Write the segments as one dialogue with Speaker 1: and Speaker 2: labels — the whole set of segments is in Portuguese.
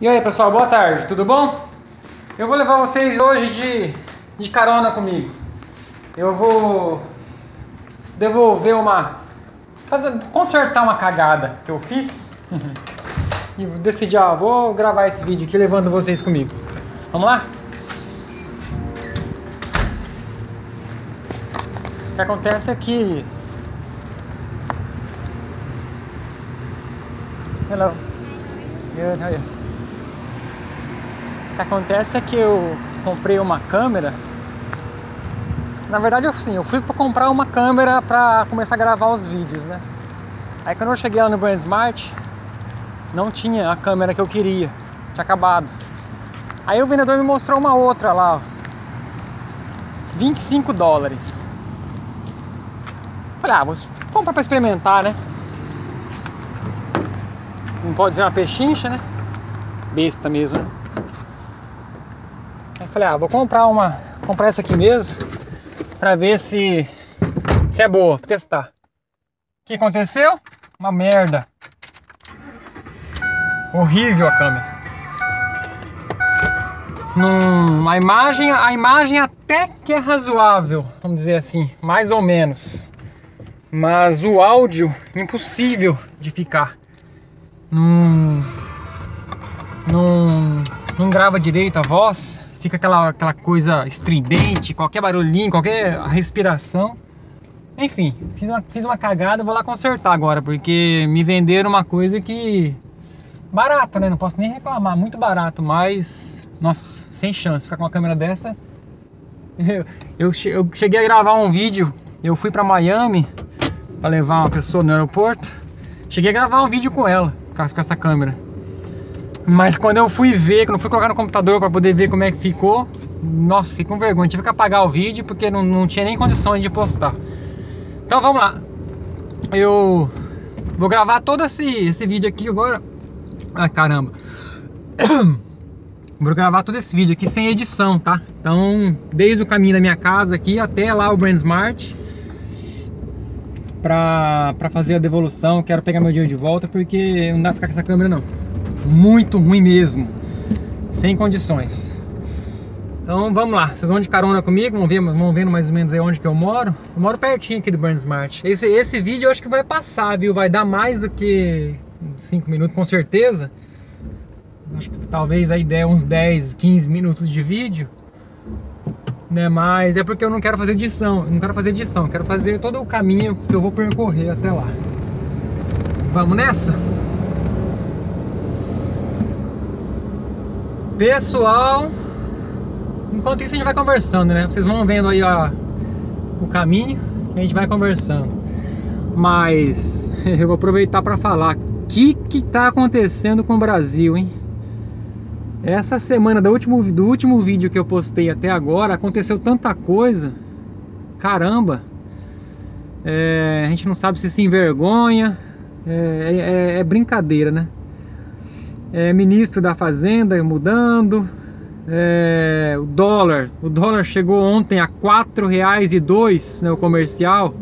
Speaker 1: E aí pessoal, boa tarde, tudo bom? Eu vou levar vocês hoje de, de carona comigo. Eu vou devolver uma. Fazer, consertar uma cagada que eu fiz. e decidi, ah, vou gravar esse vídeo aqui levando vocês comigo. Vamos lá? O que acontece é que. Hello. Good, how are you? O que acontece é que eu comprei uma câmera. Na verdade, eu, sim, eu fui para comprar uma câmera para começar a gravar os vídeos, né? Aí quando eu cheguei lá no Brand Smart, não tinha a câmera que eu queria, tinha acabado. Aí o vendedor me mostrou uma outra lá, ó. 25 dólares. Falei, ah, vou comprar para experimentar, né? Não pode ver uma pechincha, né? Besta mesmo, né? Falei, ah, vou comprar uma, comprar essa aqui mesmo, para ver se se é boa, pra testar. O que aconteceu? Uma merda. Horrível a câmera. Num, a imagem, a imagem até que é razoável, vamos dizer assim, mais ou menos. Mas o áudio impossível de ficar. Não, não, não grava direito a voz fica aquela, aquela coisa estridente, qualquer barulhinho, qualquer respiração. Enfim, fiz uma, fiz uma cagada, vou lá consertar agora, porque me venderam uma coisa que. Barato, né? Não posso nem reclamar, muito barato, mas. Nossa, sem chance ficar com uma câmera dessa. Eu, eu, eu cheguei a gravar um vídeo, eu fui para Miami para levar uma pessoa no aeroporto. Cheguei a gravar um vídeo com ela, com essa câmera. Mas quando eu fui ver, quando eu fui colocar no computador para poder ver como é que ficou, nossa, fiquei com vergonha. Tive que apagar o vídeo porque não, não tinha nem condições de postar. Então vamos lá. Eu vou gravar todo esse, esse vídeo aqui agora. Ai caramba. Vou gravar todo esse vídeo aqui sem edição, tá? Então, desde o caminho da minha casa aqui até lá o Brand Smart pra, pra fazer a devolução. Quero pegar meu dinheiro de volta porque não dá pra ficar com essa câmera não muito ruim mesmo, sem condições. Então vamos lá, vocês vão de carona comigo, vão, ver, vão vendo mais ou menos aí onde que eu moro. Eu moro pertinho aqui do Brand Smart. Esse, esse vídeo eu acho que vai passar, viu? Vai dar mais do que 5 minutos com certeza. Acho que talvez aí der uns 10, 15 minutos de vídeo. Né? Mas é porque eu não quero fazer edição, não quero fazer edição, quero fazer todo o caminho que eu vou percorrer até lá. Vamos nessa? Pessoal, enquanto isso a gente vai conversando, né? Vocês vão vendo aí ó, o caminho e a gente vai conversando. Mas eu vou aproveitar para falar o que que tá acontecendo com o Brasil, hein? Essa semana do último, do último vídeo que eu postei até agora aconteceu tanta coisa. Caramba! É, a gente não sabe se se envergonha. É, é, é brincadeira, né? É, ministro da Fazenda mudando, é, o dólar, o dólar chegou ontem a e dois, né, o comercial.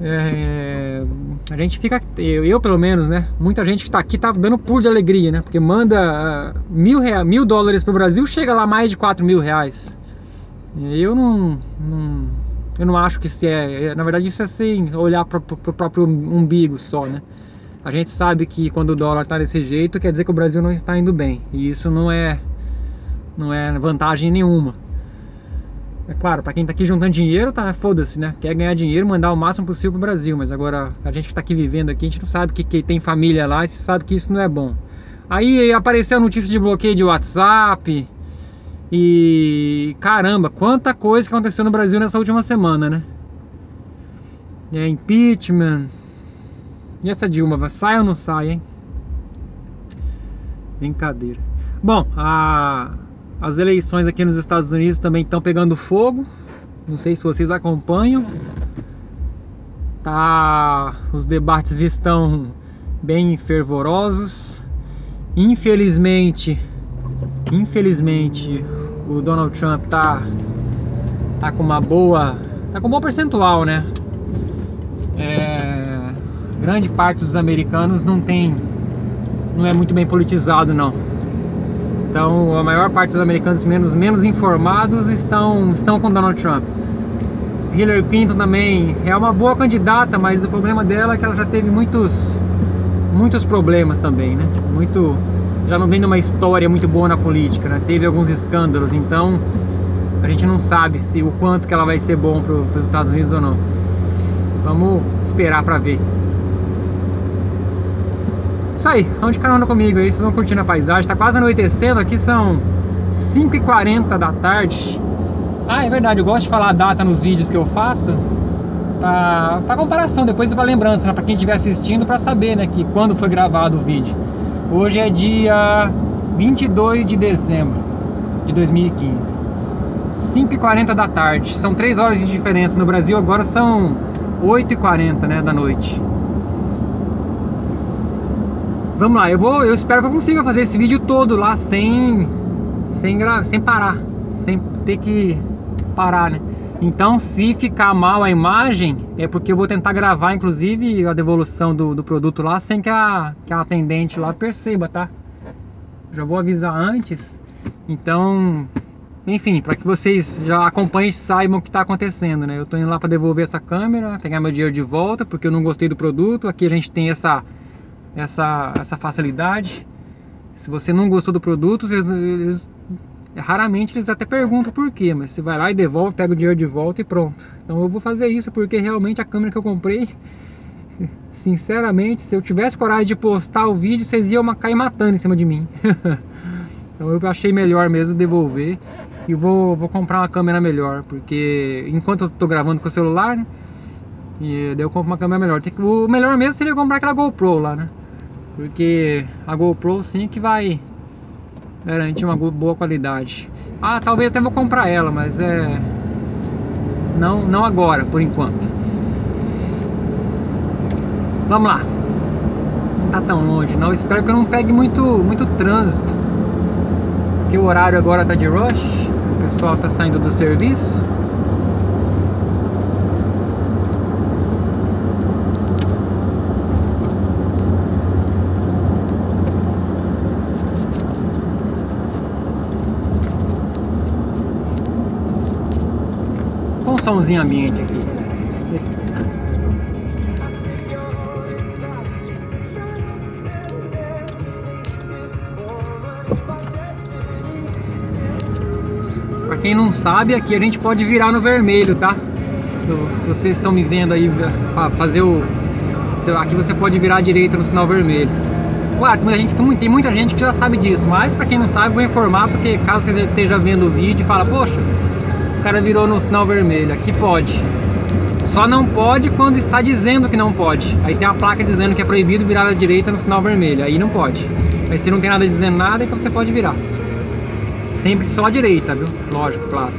Speaker 1: É, a gente fica, eu, eu, pelo menos, né? Muita gente que está aqui tá dando pulo de alegria, né? Porque manda uh, mil, reais, mil dólares para o Brasil, chega lá mais de quatro mil reais. Eu não, não, eu não acho que isso é, na verdade isso é assim, olhar para o próprio umbigo só, né? A gente sabe que quando o dólar está desse jeito, quer dizer que o Brasil não está indo bem. E isso não é, não é vantagem nenhuma. É claro, para quem está aqui juntando dinheiro, tá foda-se, né? Quer ganhar dinheiro, mandar o máximo possível pro Brasil. Mas agora, a gente que está aqui vivendo aqui, a gente não sabe que, que tem família lá e sabe que isso não é bom. Aí apareceu a notícia de bloqueio de WhatsApp. E caramba, quanta coisa que aconteceu no Brasil nessa última semana, né? É, impeachment, e essa Dilma, sai ou não sai, hein? Brincadeira. Bom, a, as eleições aqui nos Estados Unidos também estão pegando fogo. Não sei se vocês acompanham. Tá, os debates estão bem fervorosos. Infelizmente, infelizmente, o Donald Trump tá tá com uma boa, tá com um bom percentual, né? É, grande parte dos americanos não tem não é muito bem politizado não. Então a maior parte dos americanos menos, menos informados estão, estão com Donald Trump. Hillary Clinton também é uma boa candidata, mas o problema dela é que ela já teve muitos muitos problemas também, né? Muito já não vem de uma história muito boa na política, né? Teve alguns escândalos, então a gente não sabe se o quanto que ela vai ser bom para os Estados Unidos ou não. Vamos esperar para ver. Isso aí, vamos de carona comigo aí, vocês vão curtindo a paisagem. Tá quase anoitecendo, aqui são 5h40 da tarde. Ah, é verdade, eu gosto de falar a data nos vídeos que eu faço pra comparação, depois pra lembrança, né? Pra quem estiver assistindo, pra saber, né, que quando foi gravado o vídeo. Hoje é dia 22 de dezembro de 2015. 5h40 da tarde. São 3 horas de diferença no Brasil, agora são 8h40 né, da noite. Vamos lá, eu vou, eu espero que eu consiga fazer esse vídeo todo lá sem sem sem parar, sem ter que parar, né? Então, se ficar mal a imagem, é porque eu vou tentar gravar, inclusive, a devolução do, do produto lá sem que a, que a atendente lá perceba, tá? Já vou avisar antes. Então, enfim, para que vocês já acompanhem e saibam o que está acontecendo, né? Eu estou indo lá para devolver essa câmera, pegar meu dinheiro de volta, porque eu não gostei do produto. Aqui a gente tem essa, essa, essa facilidade. Se você não gostou do produto, eles, eles Raramente eles até perguntam por quê, mas você vai lá e devolve, pega o dinheiro de volta e pronto. Então eu vou fazer isso porque realmente a câmera que eu comprei, sinceramente, se eu tivesse coragem de postar o vídeo, vocês iam cair matando em cima de mim. então eu achei melhor mesmo devolver e vou, vou comprar uma câmera melhor, porque enquanto eu tô gravando com o celular, né? E daí eu compro uma câmera melhor. Que, o melhor mesmo seria comprar aquela GoPro lá, né? Porque a GoPro sim que vai garantir uma boa qualidade. Ah, talvez até vou comprar ela, mas é não não agora, por enquanto. Vamos lá. Não tá tão longe, não. Espero que eu não pegue muito muito trânsito. Porque o horário agora tá de rush. O pessoal tá saindo do serviço. Ambiente aqui. Pra quem não sabe, aqui a gente pode virar no vermelho, tá? Se vocês estão me vendo aí para fazer o... Aqui você pode virar à direita no sinal vermelho. Claro, muita, gente, tem muita gente que já sabe disso, mas para quem não sabe, vou informar, porque caso você esteja vendo o vídeo e fala, poxa, o cara virou no sinal vermelho. Aqui pode. Só não pode quando está dizendo que não pode. Aí tem uma placa dizendo que é proibido virar à direita no sinal vermelho. Aí não pode. Mas se não tem nada dizendo nada, então você pode virar. Sempre só à direita, viu? Lógico, claro.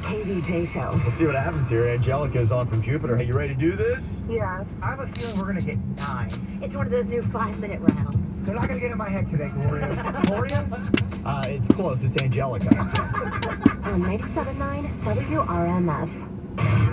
Speaker 2: KVJ show. Let's see what happens here. Angelica's on from Jupiter. Hey, you ready to do this?
Speaker 3: Yeah.
Speaker 2: I have a feeling we're to get nine.
Speaker 3: It's one of those new five-minute rounds.
Speaker 2: They're not going to get in my head today, Gloria. Gloria? Uh, it's close. It's Angelica.
Speaker 3: On 97.9 WRMF.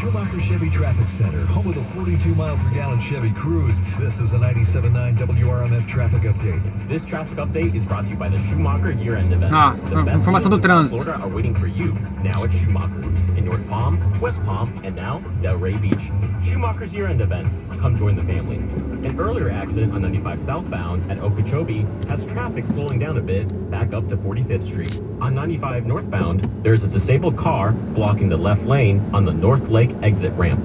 Speaker 4: From the Schumacher Chevy Traffic Center, home of the 42 mile per gallon Chevy Cruise, this is a 97.9 WRMF traffic update.
Speaker 5: This traffic update is brought to you by the Schumacher year-end event.
Speaker 1: Ah, informação do trânsito.
Speaker 5: Florida are waiting for you now at Schumacher in North Palm, West Palm, and now Delray Beach. Schumacher's year-end event. Come join the family. An earlier accident on 95 southbound at Okeechobee has traffic slowing down a bit back up to 45th Street. On 95 northbound, there's a disabled car blocking the left lane on the North Lake exit ramp.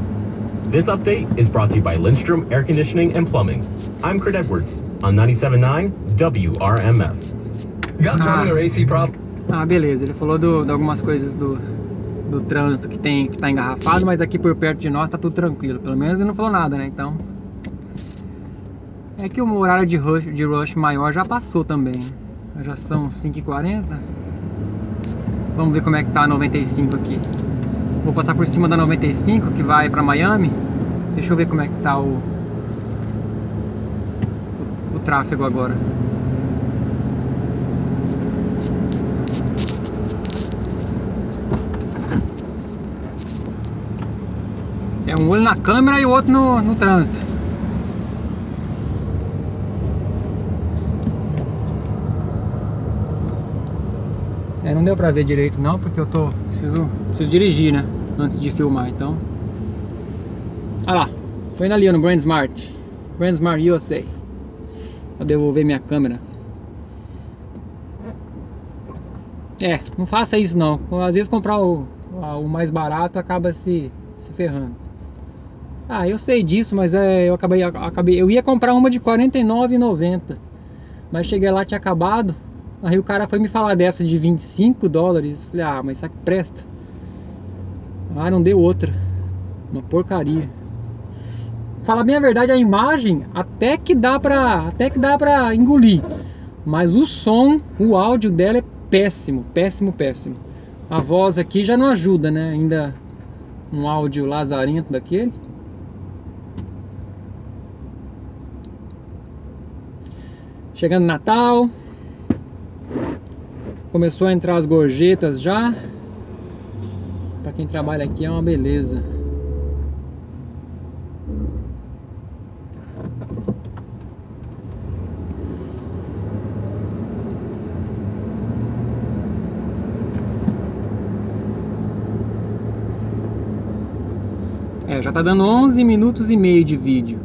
Speaker 5: This update is brought to you by Lindstrom Air Conditioning and Plumbing. I'm Kurt Edwards on 97.9 WRMF.
Speaker 1: Got ah. AC problem? Ah, beleza. Ele falou do, de algumas coisas do, do trânsito que tem que tá engarrafado, mas aqui por perto de nós tá tudo tranquilo. Pelo menos ele não falou nada, né? Então. É que o horário de rush, de rush maior já passou também. Já são 5h40. Vamos ver como é que tá a 95 aqui. Vou passar por cima da 95 que vai para Miami. Deixa eu ver como é que tá o, o, o tráfego agora. É um olho na câmera e o outro no, no trânsito. É, não deu pra ver direito não, porque eu tô. Preciso, preciso dirigir, né? Antes de filmar, então. Ah lá, tô indo ali no Brand Smart. Brand Smart USA. Pra devolver minha câmera. É, não faça isso não. Às vezes comprar o, o mais barato acaba se, se ferrando. Ah, eu sei disso, mas é, eu acabei, acabei. Eu ia comprar uma de R$ 49,90. Mas cheguei lá, tinha acabado. Aí o cara foi me falar dessa de 25 dólares. Falei, ah, mas isso aqui presta. Ah, não deu outra. Uma porcaria. Falar bem a verdade, a imagem até que dá pra, até que dá pra engolir. Mas o som, o áudio dela é péssimo, péssimo, péssimo. A voz aqui já não ajuda, né? Ainda um áudio lazarento daquele. Chegando Natal. Começou a entrar as gorjetas já. Para quem trabalha aqui é uma beleza. É, já tá dando 11 minutos e meio de vídeo.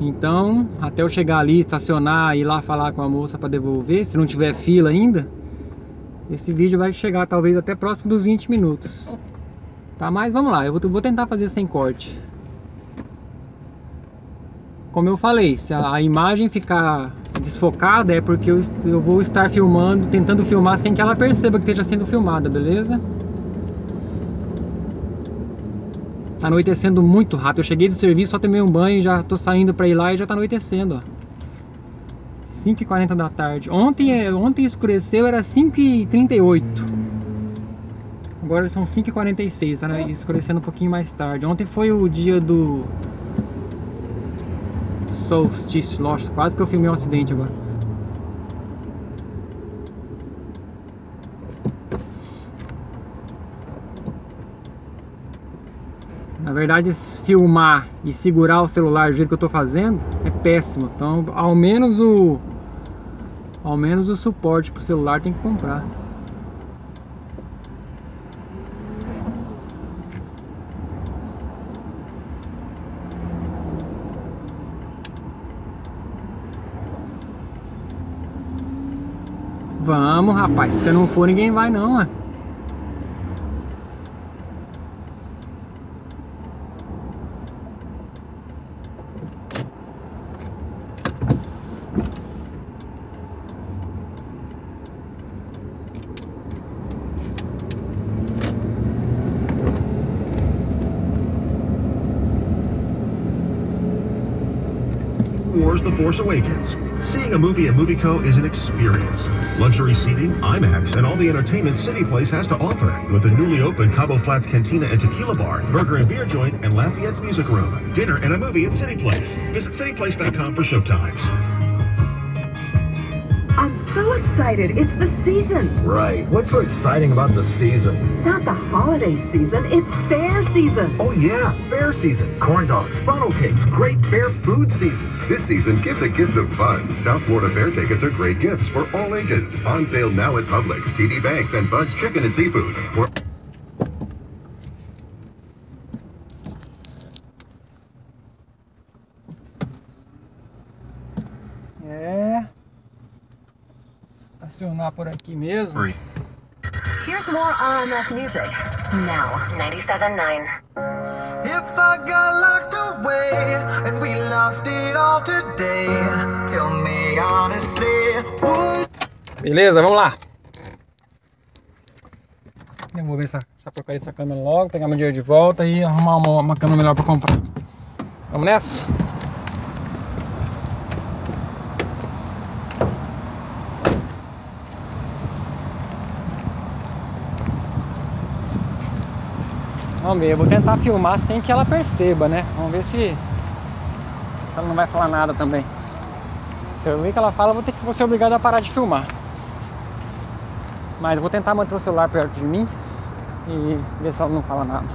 Speaker 1: Então, até eu chegar ali, estacionar, ir lá falar com a moça para devolver, se não tiver fila ainda, esse vídeo vai chegar talvez até próximo dos 20 minutos. Tá, mas vamos lá, eu vou, vou tentar fazer sem corte. Como eu falei, se a, a imagem ficar desfocada é porque eu, eu vou estar filmando, tentando filmar sem que ela perceba que esteja sendo filmada, beleza? Tá anoitecendo muito rápido. Eu cheguei do serviço, só tomei um banho, já tô saindo pra ir lá e já tá anoitecendo, ó. 5h40 da tarde. Ontem, é, ontem escureceu, era 5h38. Agora são 5h46, tá né? escurecendo um pouquinho mais tarde. Ontem foi o dia do solstício, nossa, quase que eu filmei um acidente agora. Na verdade, filmar e segurar o celular do jeito que eu estou fazendo é péssimo. Então, ao menos o ao menos o suporte para o celular tem que comprar. Vamos, rapaz. Se você não for, ninguém vai não, é.
Speaker 4: Wars The Force Awakens. Seeing a movie at MovieCo is an experience. Luxury seating, IMAX, and all the entertainment City Place has to offer. With the newly opened Cabo Flats Cantina and Tequila Bar, Burger and Beer Joint, and Lafayette's Music Room. Dinner and a movie at City Place. Visit cityplace.com for showtimes.
Speaker 3: So excited. It's the season.
Speaker 2: Right. What's so exciting about the season?
Speaker 3: Not the holiday season, it's fair season.
Speaker 2: Oh, yeah, fair season. Corn dogs, funnel cakes, great fair food season.
Speaker 6: This season, give the gift of fun. South Florida Fair tickets are great gifts for all ages. On sale now at Publix, TD Banks, and Bud's Chicken and Seafood. We're
Speaker 1: Estacionar por aqui mesmo.
Speaker 3: Here's more RMF music. Now, 97.9.
Speaker 7: If I got locked away and we lost it all today, tell me honestly, would
Speaker 1: Beleza, vamos lá. Eu vou ver essa, essa porcaria dessa câmera logo, pegar meu dinheiro de volta e arrumar uma, uma câmera melhor pra comprar. Vamos nessa? Vamos ver, eu vou tentar filmar sem que ela perceba, né? Vamos ver se ela não vai falar nada também. Se eu ver que ela fala, eu vou ter que ser obrigado a parar de filmar. Mas eu vou tentar manter o celular perto de mim e ver se ela não fala nada.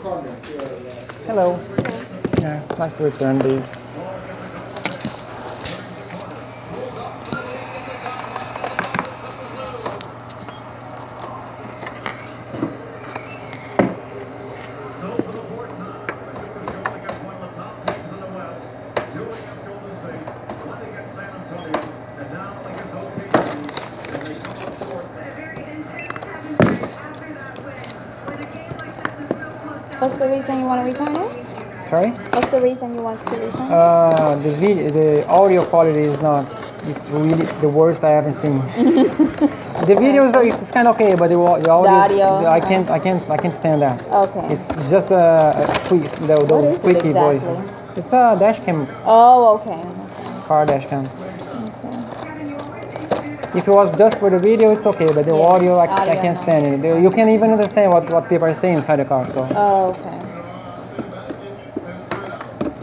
Speaker 1: Hello. Yeah, I'd like to return these.
Speaker 8: So for the fourth time, the Clippers go against one of the top teams in the West. Two against Golden State, one against San Antonio, and now against OKC. And they come up short.
Speaker 9: A very intense Kevin Durant after that win. When a game like this is so close down.
Speaker 10: What's the reason you want to return it?
Speaker 1: Sorry?
Speaker 10: What's the reason you want to return?
Speaker 1: Uh, the video, the audio quality is not. It's really the worst I haven't seen. the videos are it's kind of okay, but the, the audio, is-
Speaker 10: audio,
Speaker 1: I can't, I can't, I can't stand that.
Speaker 10: Okay.
Speaker 1: It's just uh, quick, tho- those
Speaker 10: is it
Speaker 1: squeaky
Speaker 10: exactly?
Speaker 1: voices. It's a dash cam,
Speaker 10: Oh, okay.
Speaker 1: car dash cam. If it was just for the video, it's okay, but the
Speaker 10: Yeah,
Speaker 1: audio, I, I can't stand it. You can't even understand what, what people are saying inside the car, so
Speaker 10: Oh, okay.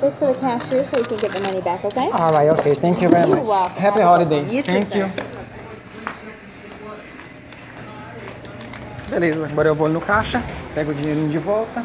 Speaker 10: This to the cashier so we can get the money back, okay?
Speaker 1: All right, okay, thank you very
Speaker 10: You're
Speaker 1: much.
Speaker 10: welcome.
Speaker 1: Happy holidays.
Speaker 10: You
Speaker 1: thank you. Beleza, agora eu vou no caixa, pego o dinheirinho de volta.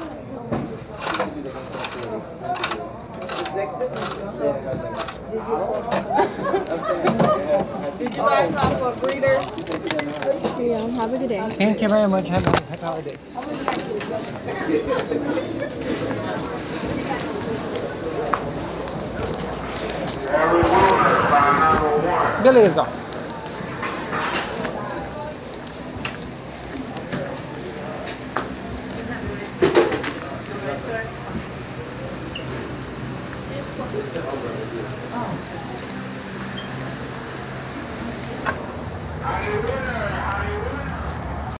Speaker 11: Did you some for a greeter?
Speaker 10: Yeah, have a good day.
Speaker 1: Thank you very much. Have a happy holidays. Beleza.